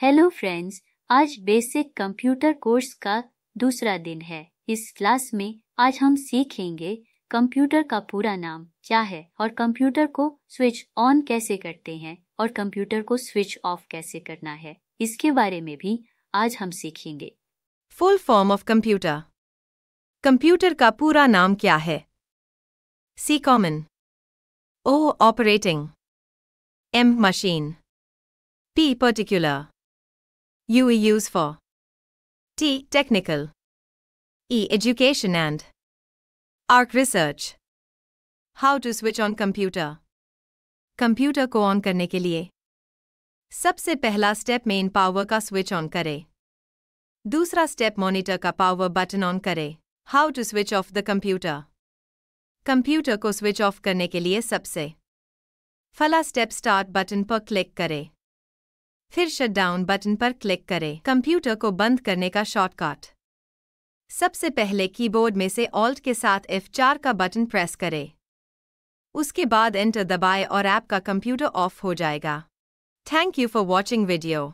Hello friends आज basic computer course का दूसरा दिन है। इस क्लास में आज हम सीखेंगे कंप्यूटर का पूरा नाम, क्या है और कंप्यूटर को स्विच ऑन कैसे करते हैं और कंप्यूटर को स्विच ऑफ़ कैसे करना है, इसके बारे में भी आज हम सीखेंगे। Full form of computer computer का पूरा नाम क्या है? C common O operating M machine P particular U use for T technical E education and R research how to switch on computer computer को ऑन करने के लिए. सबसे पहला स्टेप मेन पावर का स्विच ऑन करें. दूसरा स्टेप मॉनिटर का पावर बटन ऑन करें. How to switch off the computer computer को स्विच ऑफ़ करने के लिए सबसे. फला स्टेप स्टार्ट बटन पर क्लिक करें. फिर शट डाउन बटन पर क्लिक करें। कंप्यूटर को बंद करने का शॉर्टकट सबसे पहले कीबोर्ड में से ऑल्ट के साथ F4 का बटन प्रेस करें। उसके बाद एंटर दबाएँ और ऐप का कंप्यूटर ऑफ़ हो जाएगा। Thank you for watching video